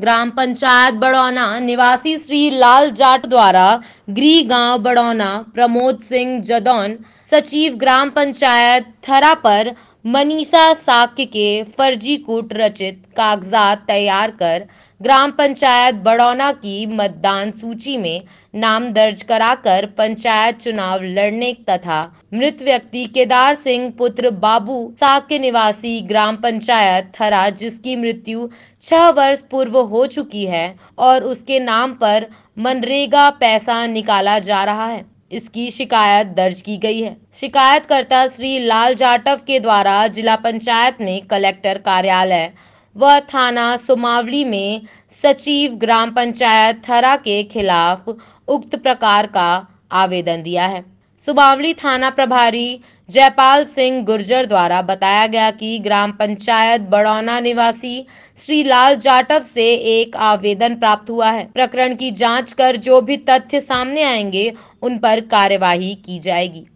ग्राम पंचायत बड़ौना, निवासी श्री लाल जाट द्वारा गृह गाँव बड़ौना, प्रमोद सिंह जदौन, सचिव ग्राम पंचायत थरा पर मनीषा साक्य के फर्जी कूट रचित कागजात तैयार कर ग्राम पंचायत बड़ौना की मतदान सूची में नाम दर्ज कराकर पंचायत चुनाव लड़ने तथा मृत व्यक्ति केदार सिंह पुत्र बाबू साग के निवासी ग्राम पंचायत थरा, जिसकी मृत्यु छह वर्ष पूर्व हो चुकी है और उसके नाम पर मनरेगा पैसा निकाला जा रहा है। इसकी शिकायत दर्ज की गई है। शिकायतकर्ता श्री लाल जाटव के द्वारा जिला पंचायत ने कलेक्टर कार्यालय व थाना सुमावली में सचिव ग्राम पंचायत थरा के खिलाफ उक्त प्रकार का आवेदन दिया है। सुमावली थाना प्रभारी जयपाल सिंह गुर्जर द्वारा बताया गया कि ग्राम पंचायत बड़ौना निवासी श्री लाल जाटव से एक आवेदन प्राप्त हुआ है। प्रकरण की जाँच कर जो भी तथ्य सामने आएँगे उन पर कार्यवाही की जाएगी।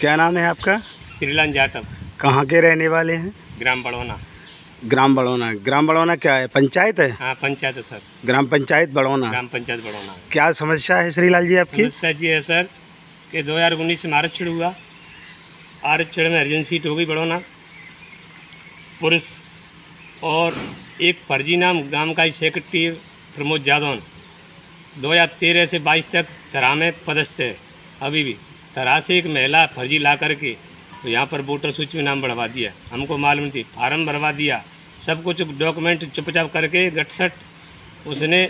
क्या नाम है आपका? श्रीलाल जाटव। कहाँ के रहने वाले हैं? ग्राम बड़ौना। ग्राम बड़ौना। ग्राम बड़ौना क्या है? पंचायत है? हाँ पंचायत है सर। ग्राम पंचायत बड़ौना। ग्राम पंचायत बड़ौना। क्या समस्या है श्रीलाल जी आपकी? समस्या ये है सर कि दो हज़ार उन्नीस में आरक्षण हुआ। आरक्षण में अर्जन सीट हो गई बड़ौना। पुरुष और एक फर्जी नाम गाँव का ही सेक्रेटरी प्रमोद जादौन दो हज़ार तेरह से बाईस तक तरा में पदस्थ है। अभी भी तरा से एक महिला फर्जी ला करके तो यहाँ पर वोटर सूची में नाम बढ़वा दिया। हमको मालूम थी फार्म भरवा दिया। सब कुछ डॉक्यूमेंट चुपचाप करके गटसट उसने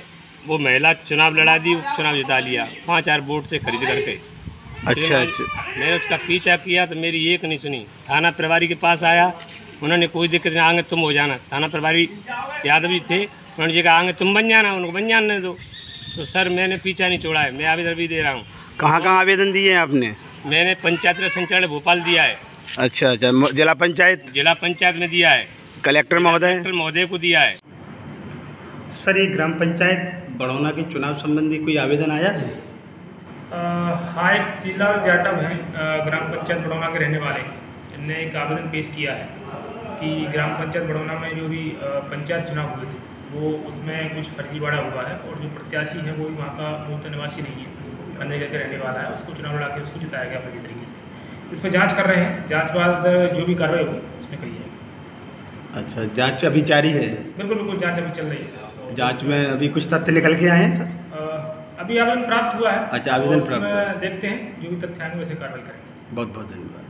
वो महिला चुनाव लड़ा दी चुनाव जिता लिया। पाँच चार वोट से खरीद करके। अच्छा अच्छा। मैंने उसका पीछा किया तो मेरी एक नहीं सुनी। थाना प्रभारी के पास आया उन्होंने कोई दिक्कत नहीं आगे तुम हो जाना। थाना प्रभारी यादव जी थे उन्होंने जी कहा आगे तुम बन जाना उनको बन जाने दो। तो सर मैंने पीछा नहीं छोड़ा है मैं आवेदन भी दे रहा हूँ। कहाँ कहाँ आवेदन दिए हैं आपने? मैंने पंचायत राज संचालय भोपाल दिया है। अच्छा अच्छा जिला पंचायत? जिला पंचायत में दिया है। कलेक्टर महोदय? कलेक्टर महोदय को दिया है। सर ये ग्राम पंचायत बड़ौना के चुनाव संबंधी कोई आवेदन आया है? हाँ एक सीलाल जाटव हैं ग्राम पंचायत बड़ौना के रहने वाले। इनने एक आवेदन पेश किया है कि ग्राम पंचायत बड़ौना में जो भी पंचायत चुनाव हुए थे वो उसमें कुछ फर्जीवाड़ा हुआ है और जो प्रत्याशी है वो भी वहाँ का मूल निवासी नहीं है। कन्या करके रहने वाला है उसको चुनाव लड़ा के उसको जिताया गया फर्जी तरीके से। इस पर जाँच कर रहे हैं जाँच बाद जो भी कार्रवाई होगी उसमें कही जाएगी। अच्छा जाँच अभी जारी है? बिल्कुल बिल्कुल जाँच अभी चल रही है। जाँच में अभी कुछ तथ्य निकल के आए हैं सर? अभी आवेदन प्राप्त हुआ है। अच्छा, आवेदन प्राप्त देखते हैं जो भी तथ्य आएँगे वैसे कार्रवाई करेंगे। बहुत बहुत धन्यवाद।